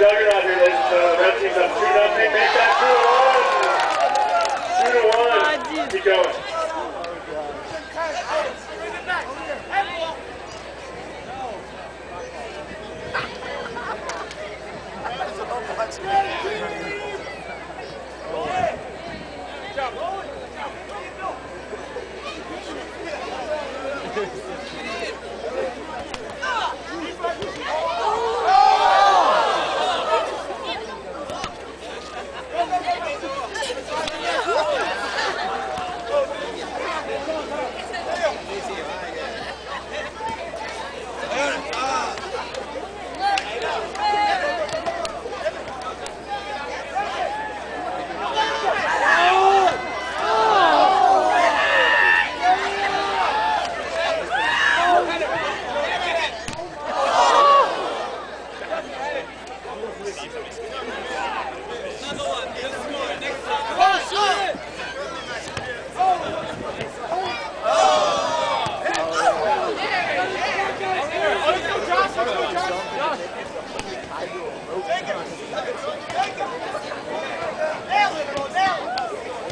juggernaut here. This uh, red team's up two nothing. Make that two to one. Two to one. Keep going.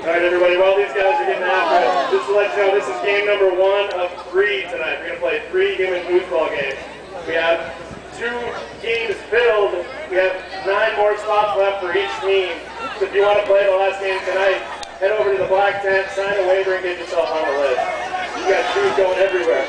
All right, everybody. While these guys are getting after it, just to let you know, this is game number one of three tonight. We're going to play three human foosball games. We have two games filled. We have nine more spots left for each team. So if you want to play the last game tonight, head over to the black tent, sign a waiver, and get yourself on the list. You got shoes going everywhere.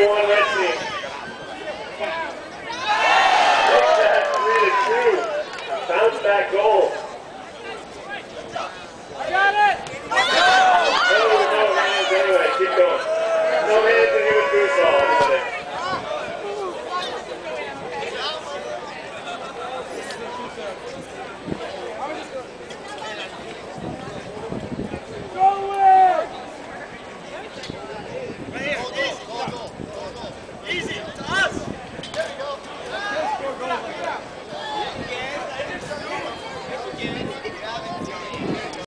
everyone listening.